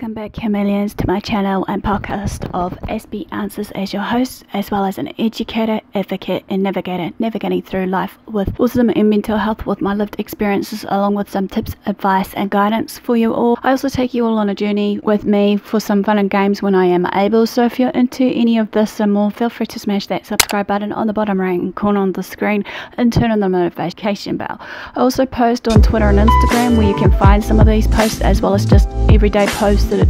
Welcome back, chameleons, to my channel and podcast of Aspie Answers as your host, as well as an educator, advocate, and navigator navigating through life with autism and mental health with my lived experiences, along with some tips, advice, and guidance for you all. I also take you all on a journey with me for some fun and games when I am able. So if you're into any of this and more, feel free to smash that subscribe button on the bottom right corner on the screen and turn on the notification bell. I also post on Twitter and Instagram where you can find some of these posts as well as just everyday post that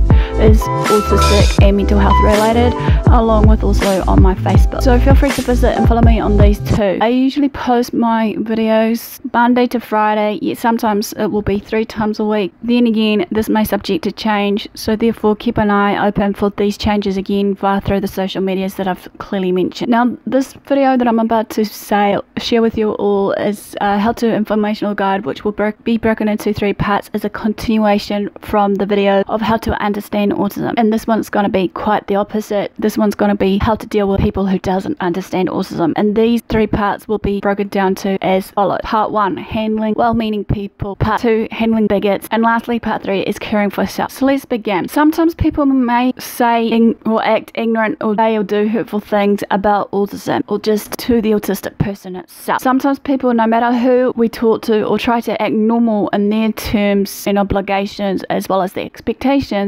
is autistic and mental health related, along with also on my Facebook. So feel free to visit and follow me on these two. I usually post my videos Monday to Friday, yet sometimes it will be three times a week. Then again, this may subject to change, so therefore keep an eye open for these changes again via through the social medias that I've clearly mentioned. Now, this video that I'm about to say, share with you all is a how to informational guide, which will be broken into three parts as a continuation from the video of how to understand autism. And this one's going to be quite the opposite. This one's going to be how to deal with people who doesn't understand autism. And these three parts will be broken down to as follows. Part one, handling well-meaning people. Part two, handling bigots. And lastly, part three is caring for self. So let's begin. Sometimes people may say or act ignorant or say or do hurtful things about autism or just to the autistic person itself. Sometimes people, no matter who we talk to or try to act normal in their terms and obligations as well as the expectations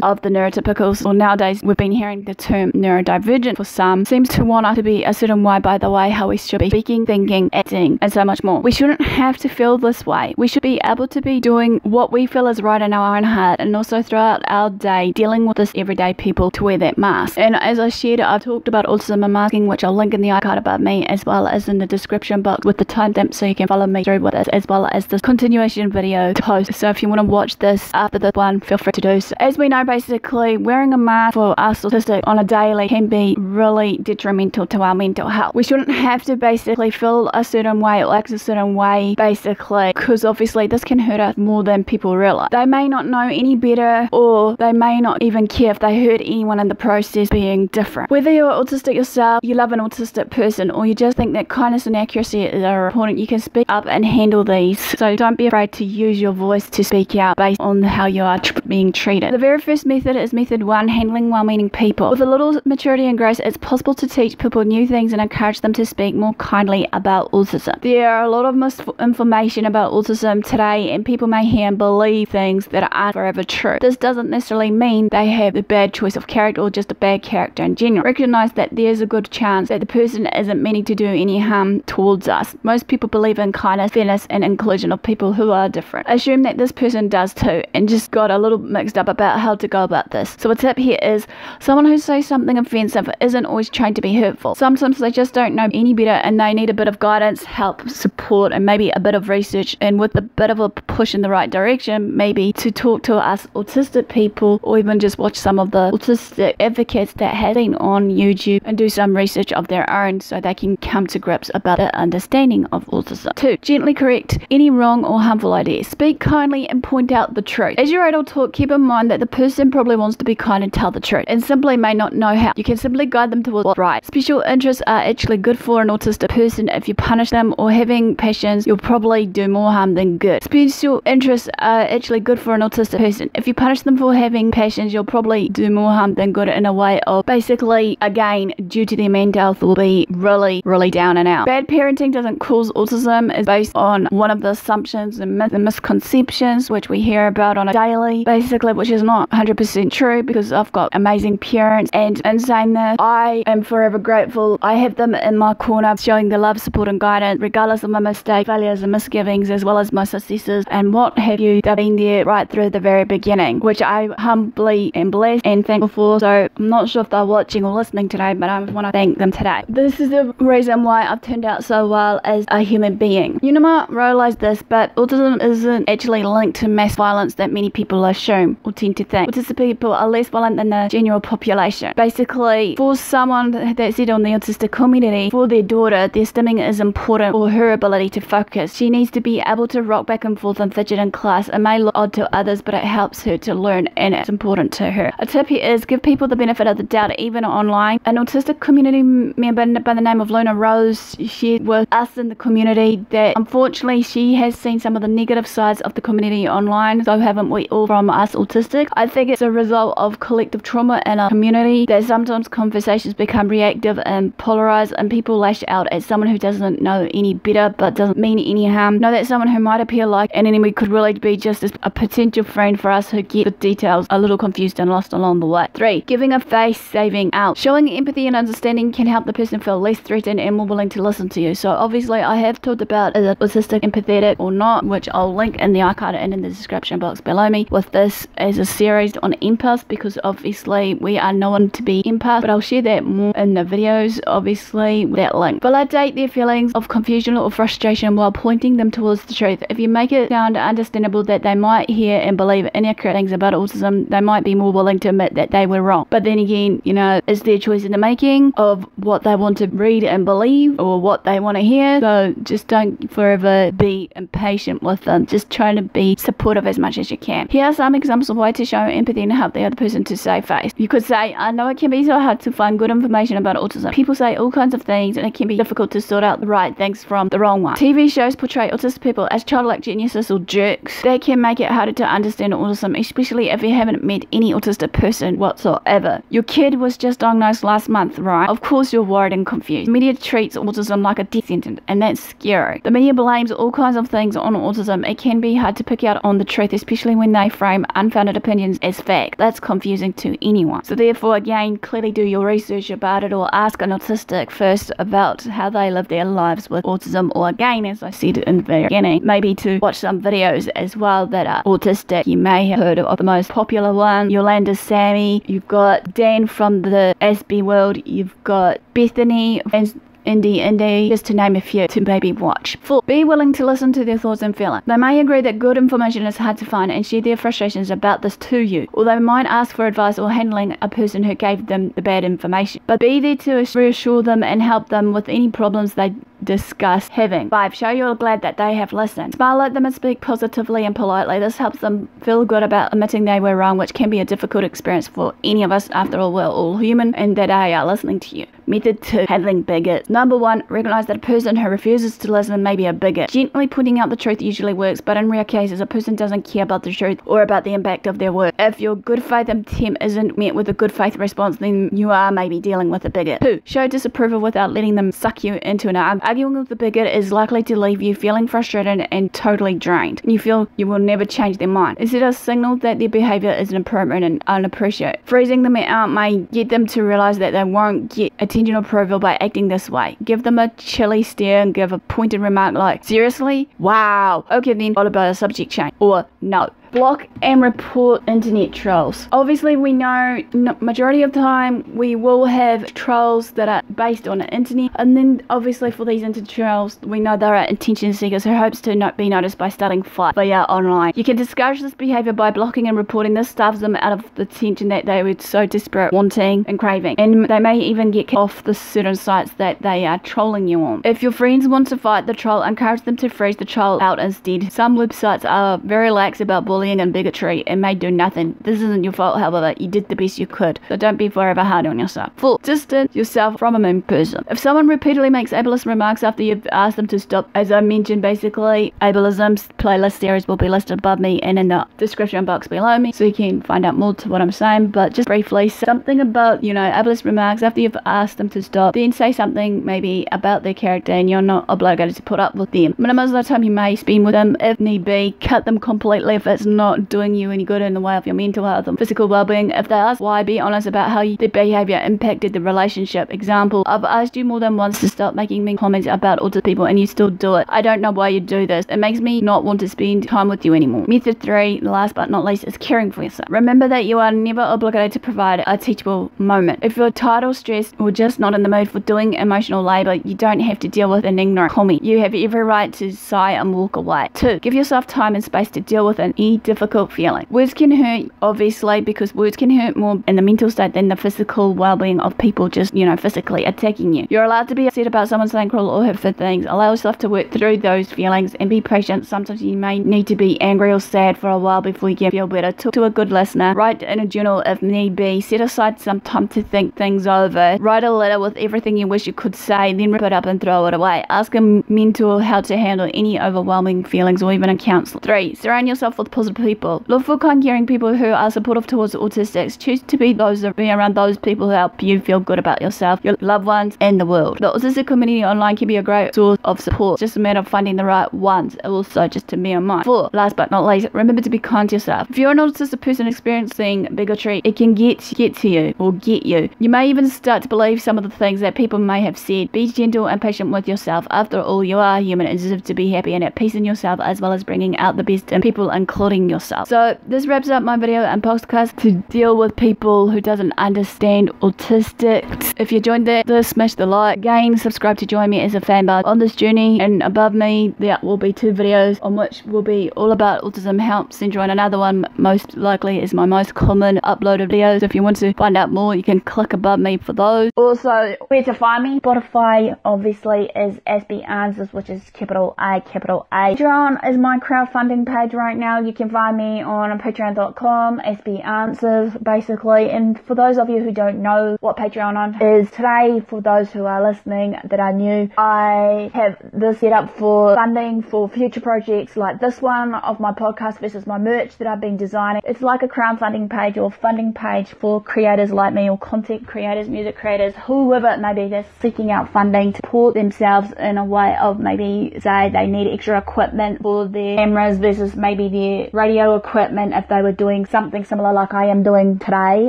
of the neurotypicals, or nowadays we've been hearing the term neurodivergent for some, seems to want us to be a certain way by the way how we should be speaking, thinking, acting, and so much more. We shouldn't have to feel this way. We should be able to be doing what we feel is right in our own heart and also throughout our day dealing with this everyday people to wear that mask. And as I shared, I've talked about autism and masking, which I'll link in the icon above me as well as in the description box with the timestamp so you can follow me through with it as well as this continuation video to post. So if you want to watch this after the one, feel free to do so. As we know, basically, wearing a mask for us autistic on a daily can be really detrimental to our mental health. We shouldn't have to basically feel a certain way or act a certain way, basically, because obviously this can hurt us more than people realize. They may not know any better, or they may not even care if they hurt anyone in the process being different. Whether you're autistic yourself, you love an autistic person, or you just think that kindness and accuracy are important, you can speak up and handle these. So don't be afraid to use your voice to speak out based on how you are being treated. The very first method is method one, handling well-meaning people. With a little maturity and grace, it's possible to teach people new things and encourage them to speak more kindly about autism. There are a lot of misinformation about autism today, and people may hear and believe things that aren't forever true. This doesn't necessarily mean they have a bad choice of character or just a bad character in general. Recognize that there's a good chance that the person isn't meaning to do any harm towards us. Most people believe in kindness, fairness, and inclusion of people who are different. Assume that this person does too, and just got a little mixed up about how to go about this. So a tip here is someone who says something offensive isn't always trying to be hurtful. Sometimes they just don't know any better and they need a bit of guidance, help, support, and maybe a bit of research. And with a bit of a push in the right direction, maybe to talk to us autistic people or even just watch some of the autistic advocates that have been on YouTube and do some research of their own so they can come to grips about their understanding of autism. Two, gently correct any wrong or harmful ideas. Speak kindly and point out the truth. As you're adult talk, keep in mind that the person probably wants to be kind and tell the truth and simply may not know how. You can simply guide them towards what's right. Special interests are actually good for an autistic person. If you punish them or having passions, you'll probably do more harm than good. Special interests are actually good for an autistic person. If you punish them for having passions, you'll probably do more harm than good in a way of basically, again, due to their mental health will be really, really down and out. Bad parenting doesn't cause autism is based on one of the assumptions and misconceptions which we hear about on a daily, basically, which is not 100% true because I've got amazing parents. And in saying that, I am forever grateful. I have them in my corner showing the love, support, and guidance, regardless of my mistakes, failures, and misgivings, as well as my successes and what have you. They've been there right through the very beginning, which I humbly am blessed and thankful for. So I'm not sure if they're watching or listening today, but I want to thank them today. This is the reason why I've turned out so well as a human being. You know, might realize this, but autism isn't actually linked to mass violence that many people assume or to think. Autistic people are less violent than the general population. Basically, for someone that's said on the autistic community, for their daughter, their stimming is important for her ability to focus. She needs to be able to rock back and forth and fidget in class. It may look odd to others, but it helps her to learn and it's important to her. A tip here is give people the benefit of the doubt, even online. An autistic community member by the name of Luna Rose shared with us in the community that unfortunately she has seen some of the negative sides of the community online. So haven't we all from us us I think it's a result of collective trauma in our community that sometimes conversations become reactive and polarized and people lash out at someone who doesn't know any better but doesn't mean any harm. Know that someone who might appear like an enemy could really be just a potential friend for us who get the details a little confused and lost along the way. 3. Giving a face, saving out. Showing empathy and understanding can help the person feel less threatened and more willing to listen to you. So obviously I have talked about is autistic, empathetic or not, which I'll link in the iCard and in the description box below me with this as a series on empaths because obviously we are known to be empaths, but I'll share that more in the videos, obviously, that link. Validate their feelings of confusion or frustration while pointing them towards the truth. If you make it sound understandable that they might hear and believe inaccurate things about autism, they might be more willing to admit that they were wrong. But then again, you know, it's their choice in the making of what they want to read and believe or what they want to hear. So just don't forever be impatient with them. Just try to be supportive as much as you can. Here are some examples of ways to show empathy and help the other person to save face. You could say, I know it can be so hard to find good information about autism. People say all kinds of things and it can be difficult to sort out the right things from the wrong one. TV shows portray autistic people as childlike geniuses or jerks. They can make it harder to understand autism, especially if you haven't met any autistic person whatsoever. Your kid was just diagnosed last month, right? Of course you're worried and confused. The media treats autism like a death sentence, and that's scary. The media blames all kinds of things on autism. It can be hard to pick out on the truth, especially when they frame unfounded opinions as fact. That's confusing to anyone. So therefore, again, clearly do your research about it or ask an autistic first about how they live their lives with autism or again, as I said in the beginning, maybe to watch some videos as well that are autistic. You may have heard of the most popular one, Yolanda Sammy. You've got Dan from the Aspie World. You've got Bethany and Indie Indie, just to name a few to maybe watch. 4. Be willing to listen to their thoughts and feelings. They may agree that good information is hard to find and share their frustrations about this to you, or they might ask for advice or handling a person who gave them the bad information. But be there to reassure them and help them with any problems they discuss having. 5. Show you're glad that they have listened. Smile at them and speak positively and politely. This helps them feel good about admitting they were wrong, which can be a difficult experience for any of us. After all, we're all human and that they are listening to you. Method 2. Handling bigots. Number 1. Recognize that a person who refuses to listen may be a bigot. Gently pointing out the truth usually works, but in rare cases, a person doesn't care about the truth or about the impact of their work. If your good faith attempt isn't met with a good faith response, then you are maybe dealing with a bigot. 2. Show disapproval without letting them suck you into an argument Arguing with the bigot is likely to leave you feeling frustrated and totally drained. You feel you will never change their mind. Instead, a signal that their behavior is inappropriate and unappreciated. Freezing them out may get them to realize that they won't get attention or approval by acting this way. Give them a chilly stare and give a pointed remark like, seriously? Wow. Okay then, what about a subject change? Or, no block and report internet trolls. Obviously, we know majority of the time we will have trolls that are based on the internet, and then obviously for these internet trolls, we know there are attention seekers who hopes to not be noticed by starting fight via online. You can discourage this behavior by blocking and reporting. This starves them out of the attention that they were so desperate, wanting, and craving, and they may even get off the certain sites that they are trolling you on. If your friends want to fight the troll, encourage them to freeze the troll out instead. Some websites are very lax about bullying bullying and bigotry and may do nothing. This isn't your fault, however, you did the best you could, so don't be forever hard on yourself. 4. Distance yourself from a mean person. If someone repeatedly makes ableist remarks after you've asked them to stop, as I mentioned, basically, ableism's playlist series will be listed above me and in the description box below me, so you can find out more to what I'm saying, but just briefly, something about, you know, ableist remarks after you've asked them to stop, then say something maybe about their character and you're not obligated to put up with them. Minimize the time you may spend with them if need be, cut them completely if it's not doing you any good in the way of your mental health and physical well-being. If they ask why, be honest about how their behavior impacted the relationship. Example, I've asked you more than once to stop making mean comments about autistic people and you still do it. I don't know why you do this. It makes me not want to spend time with you anymore. Method 3, last but not least, is caring for yourself. Remember that you are never obligated to provide a teachable moment. If you're tired or stressed or just not in the mood for doing emotional labor, you don't have to deal with an ignorant comment. You have every right to sigh and walk away. 2. Give yourself time and space to deal with any difficult feeling. Words can hurt, obviously, because words can hurt more in the mental state than the physical well-being of people just, you know, physically attacking you. You're allowed to be upset about someone saying cruel or hurtful things. Allow yourself to work through those feelings and be patient. Sometimes you may need to be angry or sad for a while before you can feel better. Talk to a good listener. Write in a journal if need be. Set aside some time to think things over. Write a letter with everything you wish you could say, then rip it up and throw it away. Ask a mentor how to handle any overwhelming feelings or even a counselor. 3. Surround yourself with positive people. Look for kind, caring people who are supportive towards autistics. Choose to be those be around those people who help you feel good about yourself, your loved ones, and the world. The autistic community online can be a great source of support. It's Just a matter of finding the right ones. Also, just to be in mind. Four, last but not least, remember to be kind to yourself. If you're an autistic person experiencing bigotry, it can get get to you or get you. You may even start to believe some of the things that people may have said. Be gentle and patient with yourself. After all, you are human and deserve to be happy and at peace in yourself as well as bringing out the best in people, including yourself. So this wraps up my video and podcast to deal with people who doesn't understand autistic. If you joined this smash the like. Again, subscribe to join me as a fan bar on this journey. And above me, there will be two videos on which will be all about autism help syndrome. Another one most likely is my most common uploaded videos. If you want to find out more, you can click above me for those. Also, where to find me? Spotify obviously is Aspie Answers, which is capital A, capital A. Patreon is my crowdfunding page right now. You can find me on patreon.com, Aspie Answers, basically. And for those of you who don't know what Patreon is, today, for those who are listening that are new, I have this set up for funding for future projects like this one of my podcast versus my merch that I've been designing. It's like a crowdfunding page or funding page for creators like me or content creators, music creators, whoever it may be that's seeking out funding to support themselves in a way of maybe say they need extra equipment for their cameras versus maybe their radio equipment if they were doing something similar like I am doing today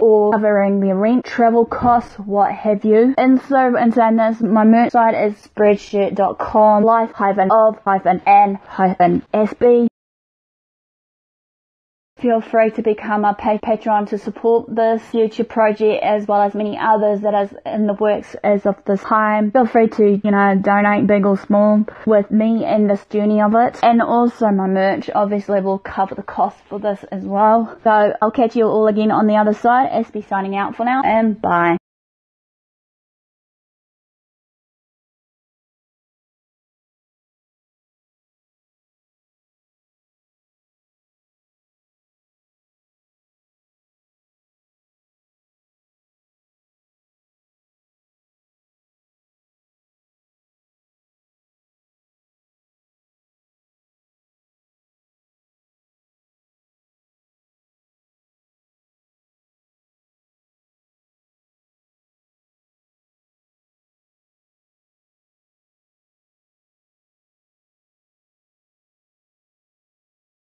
or covering their rent, travel costs, what have you. And so in saying this, my merch site is spreadshirt.com life hyphen of hyphen n hyphen sb Feel free to become a patron to support this future project as well as many others that is in the works as of this time. Feel free to, you know, donate big or small with me in this journey of it. And also my merch obviously will cover the cost for this as well. So I'll catch you all again on the other side. Aspie signing out for now and bye.